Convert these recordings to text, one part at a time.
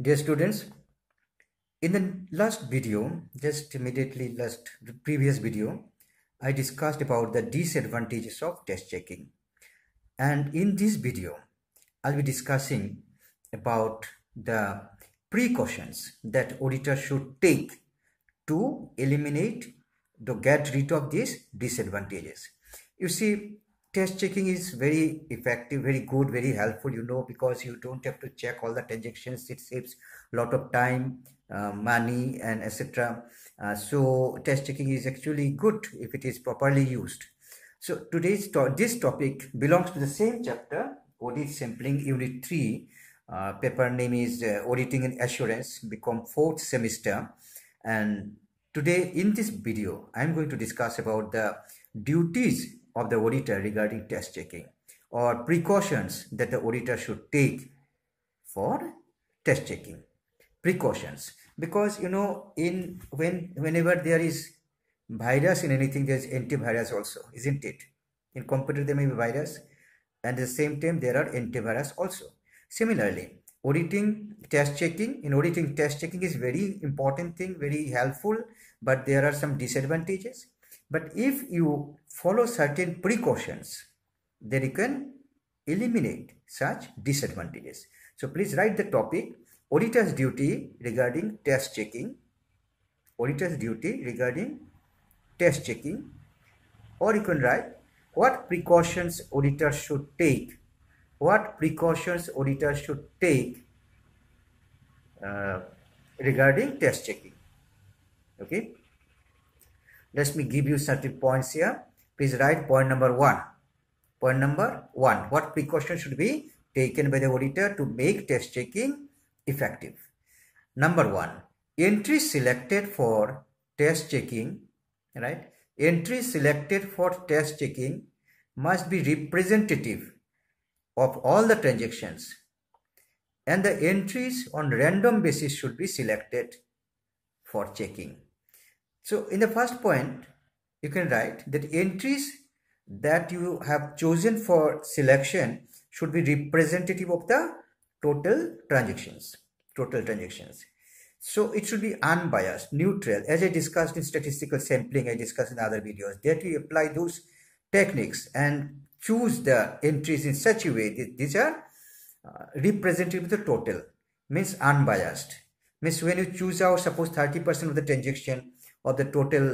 Dear students, in the last video, just immediately last previous video, I discussed about the disadvantages of test checking. And in this video, I'll be discussing about the precautions that auditor should take to eliminate to get rid of these disadvantages. You see, test checking is very effective very good very helpful you know because you don't have to check all the transactions. It saves a lot of time uh, money and etc uh, so test checking is actually good if it is properly used. So today's to this topic belongs to the same chapter audit sampling unit 3 uh, paper name is uh, auditing and assurance B.Com fourth semester. And today in this video i'm going to discuss about the duties of the auditor regarding test checking or precautions that the auditor should take for test checking. Precautions. Because you know in when whenever there is virus in anything there's antivirus also isn't it? In computer there may be virus. And the same time there are antivirus also. Similarly auditing test checking in auditing test checking is very important thing very helpful but there are some disadvantages but if you follow certain precautions, then you can eliminate such disadvantages. So please write the topic auditor's duty regarding test checking, auditor's duty regarding test checking, or you can write what precautions auditor should take, what precautions auditor should take uh, regarding test checking. Okay. Let me give you certain points here. Please write point number one. Point number one. What precautions should be taken by the auditor to make test checking effective? Number one, entries selected for test checking, right? Entries selected for test checking must be representative of all the transactions and the entries on random basis should be selected for checking. So in the first point, you can write that entries that you have chosen for selection should be representative of the total transactions, total transactions. So it should be unbiased, neutral. As I discussed in statistical sampling, I discussed in other videos, that we apply those techniques and choose the entries in such a way that these are uh, representative of the total, means unbiased. Means when you choose out, suppose 30% of the transaction, of the total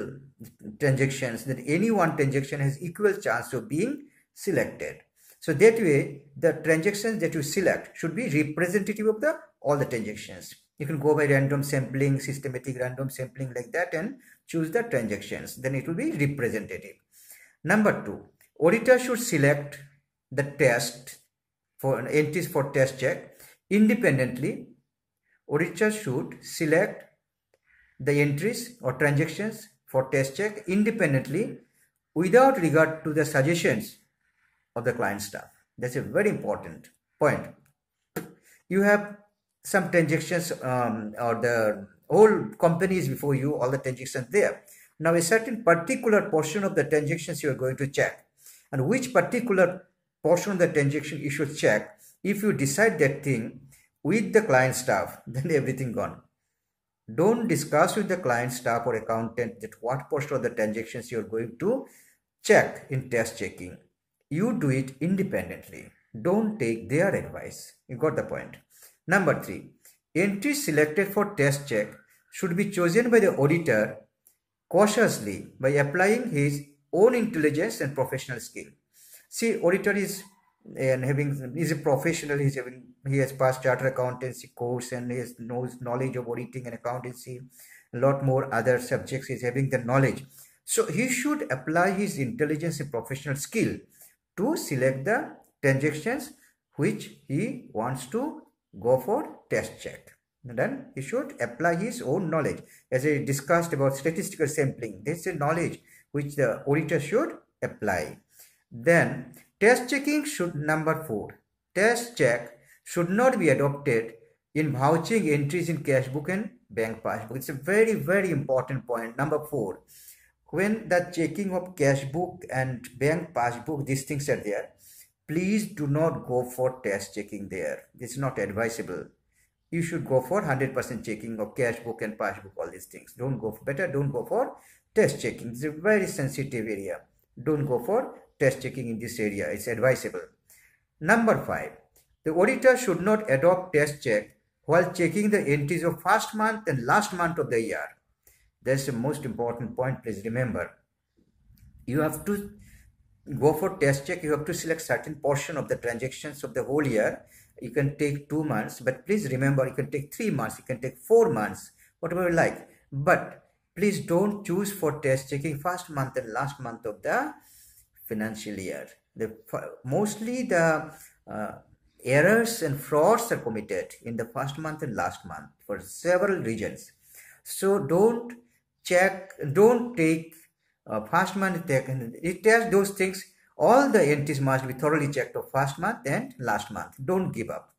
transactions that any one transaction has equal chance of being selected. So that way the transactions that you select should be representative of the all the transactions. You can go by random sampling, systematic random sampling like that and choose the transactions. Then it will be representative. Number two, auditor should select the test for entries for test check independently. Auditor should select the entries or transactions for test check independently without regard to the suggestions of the client staff. That's a very important point. You have some transactions um, or the whole company is before you, all the transactions there. Now a certain particular portion of the transactions you are going to check and which particular portion of the transaction you should check. If you decide that thing with the client staff, then everything gone. Don't discuss with the client staff or accountant that what portion of the transactions you're going to check in test checking. You do it independently. Don't take their advice. You got the point. Number three, entries selected for test check should be chosen by the auditor cautiously by applying his own intelligence and professional skill. See, auditor is and having he's a professional he's having he has passed charter accountancy course and he has knows knowledge of auditing and accountancy a lot more other subjects he's having the knowledge. So he should apply his intelligence and professional skill to select the transactions which he wants to go for test check. And then he should apply his own knowledge. As i discussed about statistical sampling this is knowledge which the auditor should apply then Test checking should number 4. Test check should not be adopted in vouching entries in cash book and bank passbook. It's a very very important point. Number 4. When the checking of cash book and bank passbook these things are there please do not go for test checking there. It's not advisable. you should go for 100% checking of cash book and passbook, all these things. Don't go for better, don't go for test checking. It's a very sensitive area. Don't go for test checking in this area. is advisable. Number five, the auditor should not adopt test check while checking the entries of first month and last month of the year. That's the most important point. Please remember, you have to go for test check. You have to select certain portion of the transactions of the whole year. You can take two months, but please remember, you can take three months. You can take four months, whatever you like. But please don't choose for test checking first month and last month of the financial year. The mostly the uh, errors and frauds are committed in the first month and last month for several reasons. So don't check, don't take uh, first month, it tells those things, all the entries must be thoroughly checked of first month and last month. Don't give up.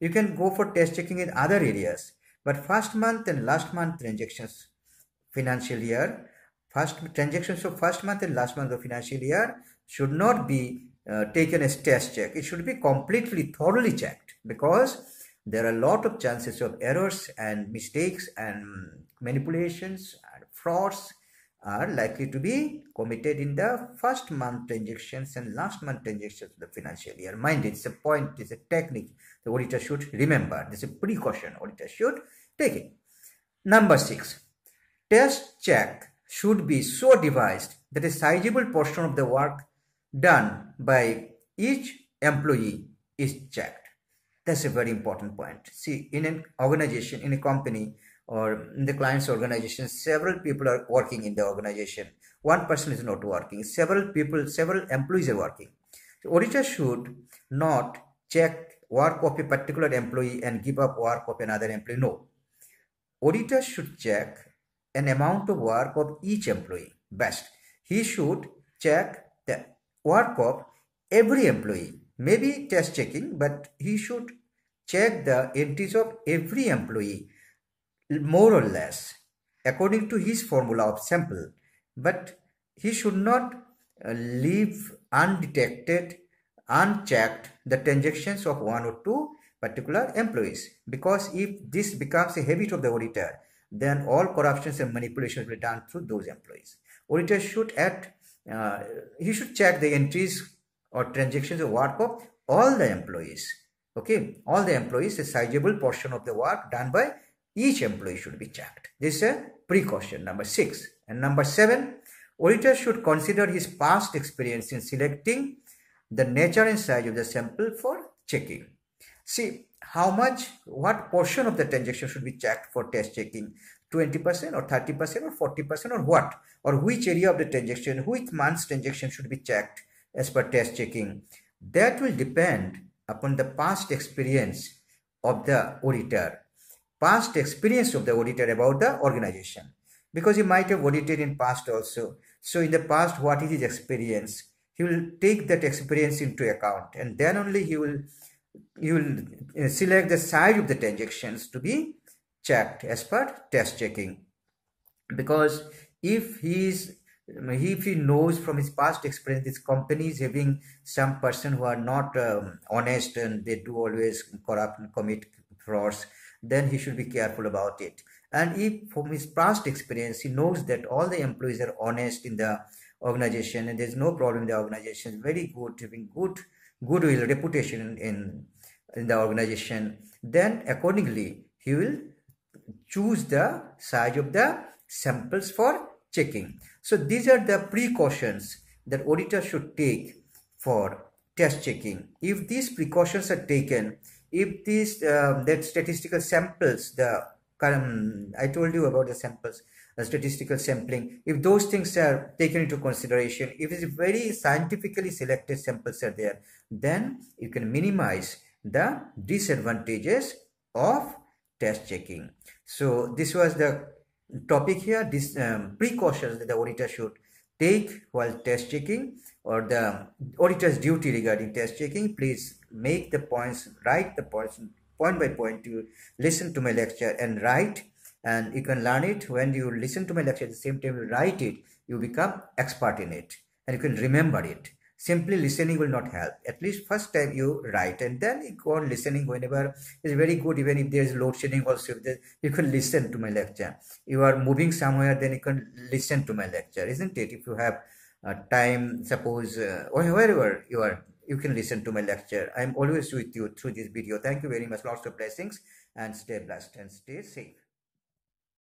You can go for test checking in other areas, but first month and last month transactions financial year, first transactions of first month and last month of financial year should not be uh, taken as test check. It should be completely thoroughly checked because there are a lot of chances of errors and mistakes and manipulations and frauds are likely to be committed in the first month transactions and last month transactions of the financial year. Mind it's a point, it's a technique the auditor should remember. This is a precaution auditor should take it. Number six, test check should be so devised that a sizable portion of the work done by each employee is checked. That's a very important point. See, in an organization, in a company, or in the client's organization, several people are working in the organization. One person is not working. Several people, several employees are working. So auditor should not check work of a particular employee and give up work of another employee. No. Auditor should check an amount of work of each employee. Best. He should check the work of every employee. Maybe test checking, but he should check the entries of every employee more or less according to his formula of sample. But he should not uh, leave undetected, unchecked the transactions of one or two particular employees. Because if this becomes a habit of the auditor, then all corruptions and manipulations will be done through those employees. Auditor should add uh, he should check the entries or transactions of work of all the employees. Okay, all the employees, a sizable portion of the work done by each employee should be checked. This is a precaution, number six. And number seven, auditor should consider his past experience in selecting the nature and size of the sample for checking. See, how much, what portion of the transaction should be checked for test checking? 20% or 30% or 40% or what? Or which area of the transaction, which month's transaction should be checked as per test checking? That will depend upon the past experience of the auditor, past experience of the auditor about the organization. Because he might have audited in past also. So in the past, what is his experience? He will take that experience into account and then only he will, he will uh, select the size of the transactions to be checked as per test checking. Because if he is if he knows from his past experience this company is having some person who are not um, honest and they do always corrupt and commit frauds then he should be careful about it. And if from his past experience he knows that all the employees are honest in the organization and there's no problem in the organization very good having good goodwill reputation in in the organization then accordingly he will choose the size of the samples for checking. So these are the precautions that auditor should take for test checking. If these precautions are taken, if these uh, that statistical samples, the um, I told you about the samples, statistical sampling, if those things are taken into consideration, if it's very scientifically selected samples are there, then you can minimize the disadvantages of test checking. So this was the topic here, this um, precautions that the auditor should take while test checking or the auditor's duty regarding test checking. Please make the points, write the points point by point to listen to my lecture and write and you can learn it when you listen to my lecture. At the same time you write it you become expert in it and you can remember it. Simply listening will not help. At least first time you write and then you go on listening whenever it's very good. Even if there's load shedding also you can listen to my lecture. You are moving somewhere then you can listen to my lecture isn't it? If you have uh, time suppose uh, wherever you are you can listen to my lecture. I'm always with you through this video. Thank you very much. Lots of blessings and stay blessed and stay safe